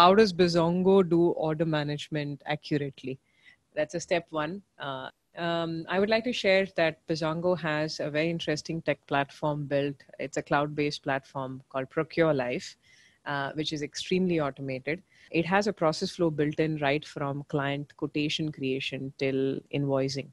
how does Bizongo do order management accurately? That's a step one. Uh, um, I would like to share that Bizongo has a very interesting tech platform built. It's a cloud-based platform called Procure Life, uh, which is extremely automated. It has a process flow built in right from client quotation creation till invoicing.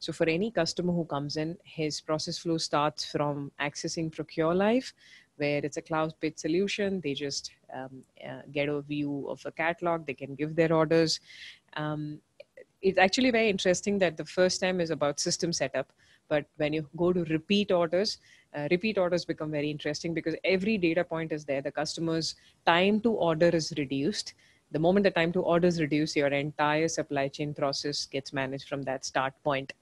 So for any customer who comes in, his process flow starts from accessing Procure Life, where it's a cloud-based solution. They just um, uh, get a view of a catalog. They can give their orders. Um, it's actually very interesting that the first time is about system setup but when you go to repeat orders uh, repeat orders become very interesting because every data point is there the customer's time to order is reduced the moment the time to order is reduced your entire supply chain process gets managed from that start point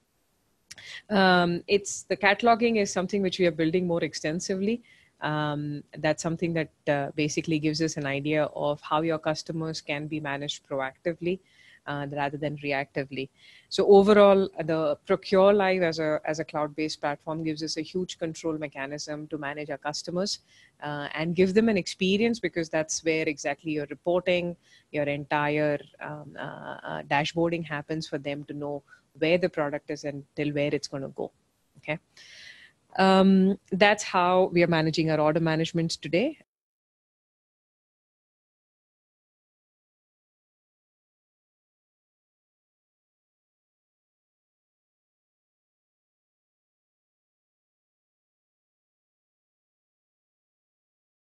um, it's the cataloging is something which we are building more extensively um, that's something that uh, basically gives us an idea of how your customers can be managed proactively uh, rather than reactively. So overall, the Procure Live as a as a cloud-based platform gives us a huge control mechanism to manage our customers uh, and give them an experience because that's where exactly your reporting, your entire um, uh, uh dashboarding happens for them to know where the product is and till where it's going to go. Okay. Um, that's how we are managing our order management today.